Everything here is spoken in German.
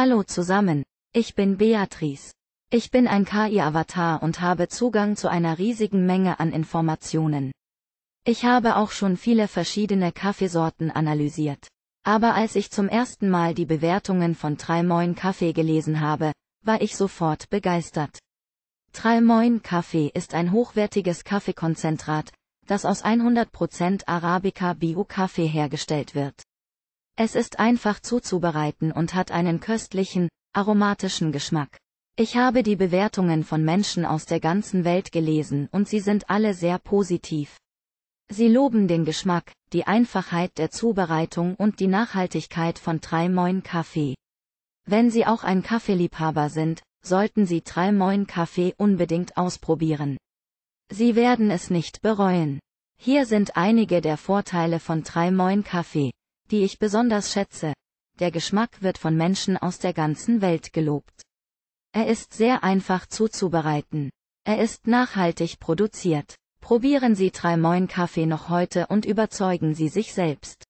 Hallo zusammen, ich bin Beatrice. Ich bin ein KI-Avatar und habe Zugang zu einer riesigen Menge an Informationen. Ich habe auch schon viele verschiedene Kaffeesorten analysiert. Aber als ich zum ersten Mal die Bewertungen von Tralmoin Kaffee gelesen habe, war ich sofort begeistert. Tralmoin Kaffee ist ein hochwertiges Kaffeekonzentrat, das aus 100% Arabica Bio-Kaffee hergestellt wird. Es ist einfach zuzubereiten und hat einen köstlichen, aromatischen Geschmack. Ich habe die Bewertungen von Menschen aus der ganzen Welt gelesen und sie sind alle sehr positiv. Sie loben den Geschmack, die Einfachheit der Zubereitung und die Nachhaltigkeit von Tralmoin Kaffee. Wenn Sie auch ein Kaffeeliebhaber sind, sollten Sie Tralmoin Kaffee unbedingt ausprobieren. Sie werden es nicht bereuen. Hier sind einige der Vorteile von Tralmoin Kaffee, die ich besonders schätze. Der Geschmack wird von Menschen aus der ganzen Welt gelobt. Er ist sehr einfach zuzubereiten. Er ist nachhaltig produziert. Probieren Sie Tralmoin Kaffee noch heute und überzeugen Sie sich selbst.